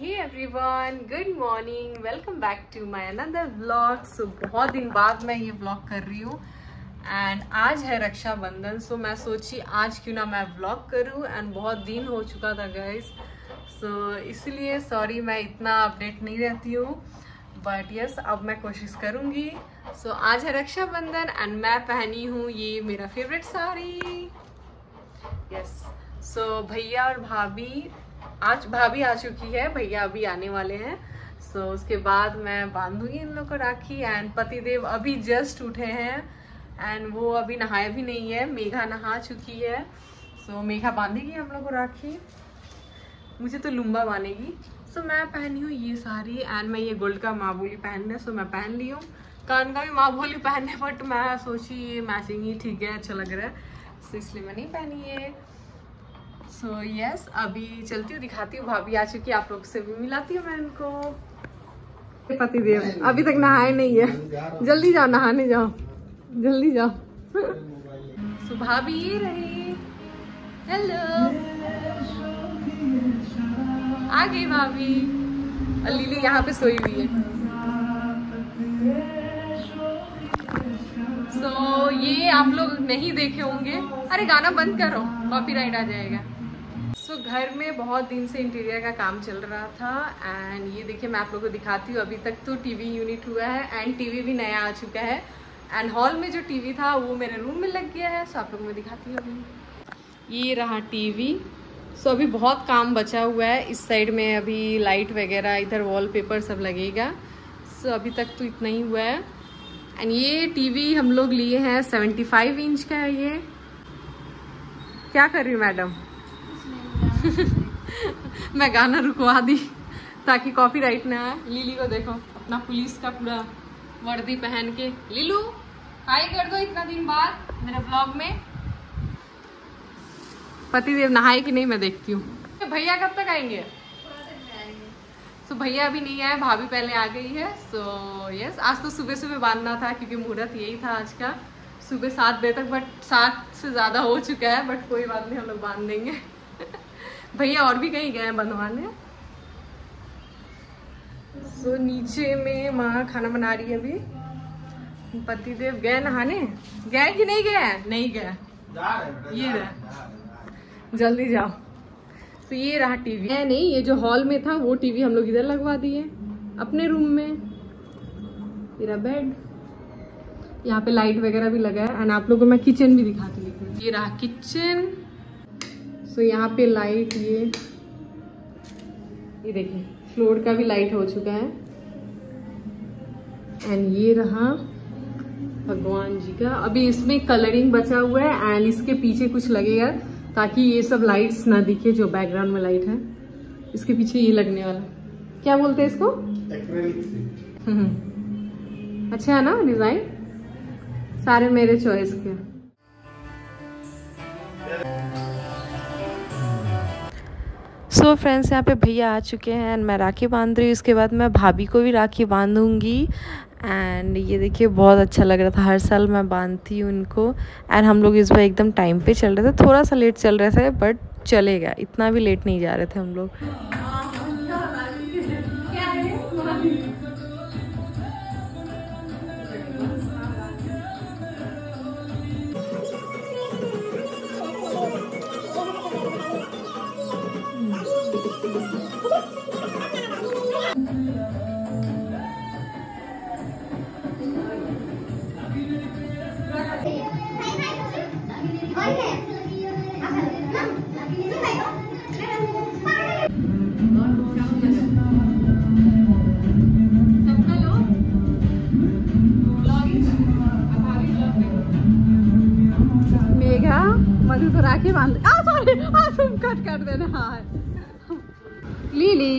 Hey everyone good morning welcome back to my another vlog so बहुत दिन बाद मैं ये व्लॉग कर रही हूँ। एंड आज है रक्षाबंधन सो so मैं सोची आज क्यों ना मैं व्लॉग करूँ। एंड बहुत दिन हो चुका था गाइज़ सो so, इसलिए सॉरी मैं इतना अपडेट नहीं रहती हूँ। बट यस yes, अब मैं कोशिश करूँगी। सो so, आज है रक्षाबंधन एंड मैं पहनी हूँ ये मेरा favourite sari. Yes so so, भैया और भाभी आज भाभी आ चुकी है भैया अभी आने वाले हैं। सो so, उसके बाद मैं बांधूँगी इन लोग को राखी एंड पतिदेव अभी जस्ट उठे हैं। एंड वो अभी नहाए भी नहीं है मेघा नहा चुकी है। सो so, मेघा बांधेगी हम लोग को राखी। मुझे तो लुम्बा बांधेगी। सो so, मैं पहनी हूँ ये साड़ी एंड मैं ये गोल्ड का माँ बोली पहन है सो मैं पहन ली हूँ। कान का भी माँ बोली पहनने बट मैं सोची ये मैचिंग ही ठीक है अच्छा लग रहा है। सो so, इसलिए मैं नहीं पहनी है सो so, यस yes, अभी चलती हूँ दिखाती हूँ भाभी आ चुकी आप लोग से भी। मिलाती हूँ मैं इनको। पति देव अभी तक नहाए नहीं है। जल्दी जाओ नहाने जाओ। जल्दी जाओ। सो भाभी ये रही। हेलो आ गई भाभी। लीली यहाँ पे सोई हुई है। सो so, ये आप लोग नहीं देखे होंगे। अरे गाना बंद करो। कॉपीराइट आ जाएगा। सो so, घर में बहुत दिन से इंटीरियर का काम चल रहा था एंड ये देखिए मैं आप लोगों को दिखाती हूँ अभी तक तो टीवी यूनिट हुआ है एंड टीवी भी नया आ चुका है एंड हॉल में जो टीवी था वो मेरे रूम में लग गया है सो so, आप लोगों को दिखाती हूँ अभी। ये रहा टीवी सो so, अभी बहुत काम बचा हुआ है इस साइड में अभी लाइट वगैरह इधर वॉलपेपर सब लगेगा सो so, अभी तक तो इतना ही हुआ है। एंड ये टीवी हम लोग लिए हैं 75 इंच का है ये। क्या कर रही हूँ मैडम मैं गाना रुकवा दी ताकि कॉपीराइट ना आए। लिली को देखो अपना पुलिस का पूरा वर्दी पहन के। लीलू हाय कर दो इतना दिन बाद मेरे ब्लॉग में। पतिदेव नहाए कि नहीं मैं देखती हूँ। भैया कब तक आएँगे? तो भैया अभी नहीं आए भाभी पहले आ गई है। सो so, यस yes, आज तो सुबह सुबह बांधना था क्योंकि मुहूर्त यही था आज का। सुबह सात बजे तक बट सात से ज़्यादा हो चुका है बट कोई बात नहीं हम लोग बाँध देंगे। भैया और भी कहीं गए हैं सो so, नीचे में माँ खाना बना रही है अभी। पतिदेव गए नहाने? गए कि नहीं गए? नहीं गए। ये रहे जल्दी जाओ। तो ये रहा टीवी। है नहीं ये जो हॉल में था वो टीवी हम लोग इधर लगवा दिए अपने रूम में। मेरा बेड। यहाँ पे लाइट वगैरह भी लगा है एंड आप लोगों को मैं किचन भी दिखाती हूँ। ये रहा किचन। सो यहाँ पे लाइट ये। ये देखिए फ्लोर का भी लाइट हो चुका है। एंड ये रहा भगवान जी का। अभी इसमें कलरिंग बचा हुआ है एंड इसके पीछे कुछ लगेगा ताकि ये सब लाइट्स ना दिखे जो बैकग्राउंड में लाइट है। इसके पीछे ये लगने वाला। क्या बोलते हैं इसको? अच्छा है ना डिज़ाइन सारे मेरे चॉइस के। सो so फ्रेंड्स यहाँ पे भैया आ चुके हैं एंड मैं राखी बाँध रही हूँ। उसके बाद मैं भाभी को भी राखी बांधूँगी। एंड ये देखिए, बहुत अच्छा लग रहा था। हर साल मैं बांधती हूँ उनको। एंड हम लोग इस बार एकदम टाइम पे चल रहे थे। थोड़ा सा लेट चल रहे थे बट चलेगा इतना भी लेट नहीं जा रहे थे हम लोग। मधु तो राखी बाँध आ सॉरी आ तुम कट कर देना हाँ। लीली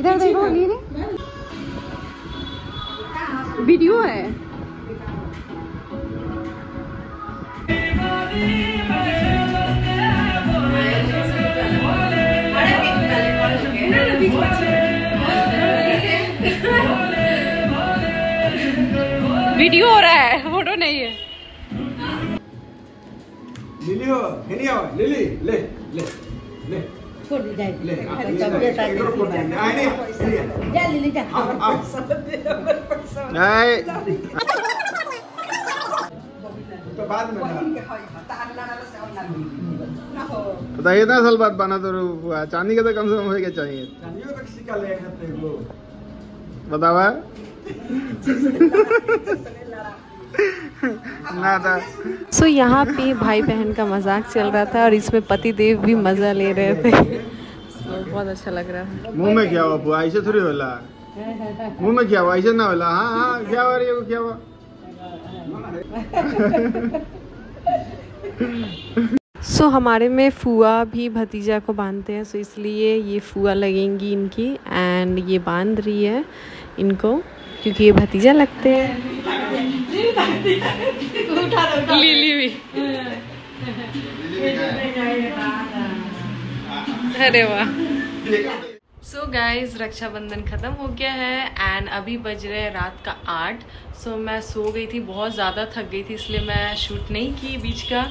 इधर देखो लीली। वीडियो है। वीडियो हो रहा है। लिली हो लिली आओ लिली ले ले ले छोड़ ले इधर फ़ोटो नाही तो बाद में बताइए इतना साल बाद बना तो हुआ चांदी का तो कम से कम होगा चाहिए ले खाते वो बतावा ना था सो यहाँ पे भाई बहन का मज़ाक चल रहा था और इसमें पति देव भी मज़ा ले रहे थे। So, बहुत अच्छा लग रहा है। मुँह में क्या हुआ बुआ? ऐसे थोड़ी होला। मुँह में क्या हुआ? ऐसे ना होला। हाँ हाँ क्या हुआ रे? क्या हुआ? सो हमारे में फुआ भी भतीजा को बांधते हैं सो so, इसलिए ये फुआ लगेंगी इनकी एंड ये बाँध रही है इनको क्योंकि ये भतीजा लगते हैं। लिली भी। अरे वाह। सो गाइज़ रक्षाबंधन ख़त्म हो गया है एंड अभी बज रहे हैं रात का आठ। सो so, मैं सो गई थी बहुत ज़्यादा थक गई थी इसलिए मैं शूट नहीं की बीच का।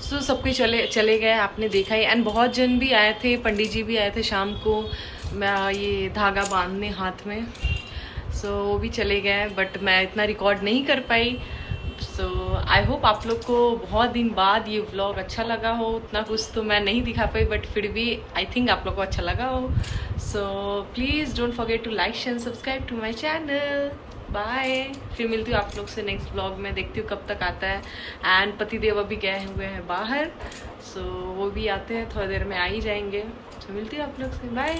सो so, सब कोई चले चले गए आपने देखा ही। एंड बहुत जन भी आए थे पंडित जी भी आए थे शाम को मैं ये धागा बांधने हाथ में। सो so, वो भी चले गए बट मैं इतना रिकॉर्ड नहीं कर पाई। सो आई होप आप लोग को बहुत दिन बाद ये व्लॉग अच्छा लगा हो। उतना कुछ तो मैं नहीं दिखा पाई बट फिर भी आई थिंक आप लोग को अच्छा लगा हो। So please don't forget to like share subscribe to my channel bye फिर मिलती हूँ आप लोग से नेक्स्ट व्लॉग में। देखती हूँ कब तक आता है। एंड पतिदेव अभी गए हुए हैं बाहर। सो so, वो भी आते हैं थोड़ी देर में आ ही जाएँगे। तो so, मिलती हूँ आप लोग से। बाय